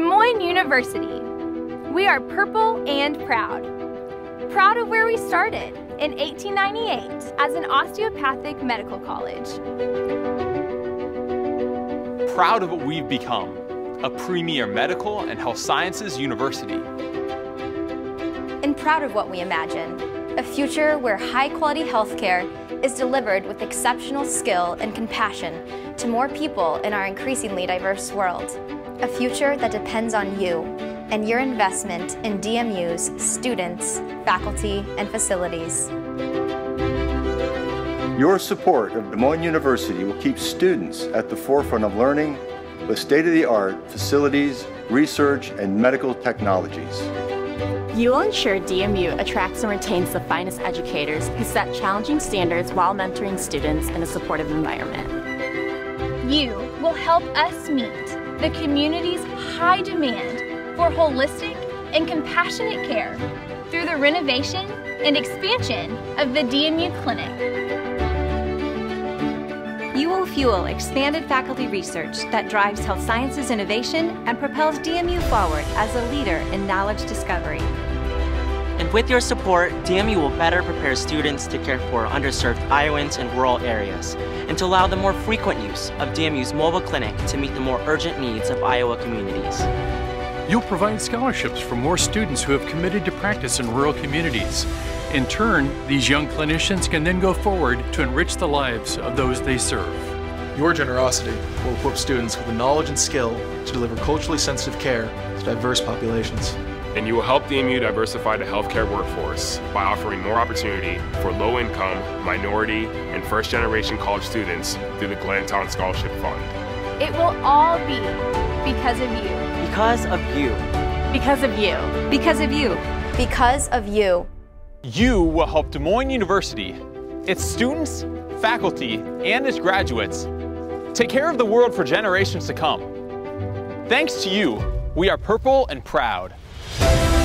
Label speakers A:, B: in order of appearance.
A: Moines University. We are purple and proud. Proud of where we started in 1898 as an osteopathic medical college.
B: Proud of what we've become, a premier medical and health sciences university.
C: And proud of what we imagine, a future where high-quality healthcare is delivered with exceptional skill and compassion to more people in our increasingly diverse world. A future that depends on you and your investment in DMU's students, faculty, and facilities.
D: Your support of Des Moines University will keep students at the forefront of learning with state-of-the-art facilities, research, and medical technologies.
E: You will ensure DMU attracts and retains the finest educators who set challenging standards while mentoring students in a supportive environment.
A: You will help us meet the community's high demand for holistic and compassionate care through the renovation and expansion of the DMU Clinic.
F: You will fuel expanded faculty research that drives health sciences innovation and propels DMU forward as a leader in knowledge discovery.
G: And with your support, DMU will better prepare students to care for underserved Iowans in rural areas and to allow the more frequent use of DMU's mobile clinic to meet the more urgent needs of Iowa communities.
H: You'll provide scholarships for more students who have committed to practice in rural communities. In turn, these young clinicians can then go forward to enrich the lives of those they serve.
I: Your generosity will equip students with the knowledge and skill to deliver culturally sensitive care to diverse populations.
J: And you will help DMU diversify the healthcare workforce by offering more opportunity for low income, minority, and first generation college students through the Glanton Scholarship Fund.
A: It will all be because of you.
G: Because of you.
E: Because of you.
F: Because of you.
C: Because of you.
B: You will help Des Moines University, its students, faculty, and its graduates take care of the world for generations to come. Thanks to you, we are purple and proud. Thank you.